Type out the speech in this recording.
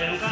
Peluca.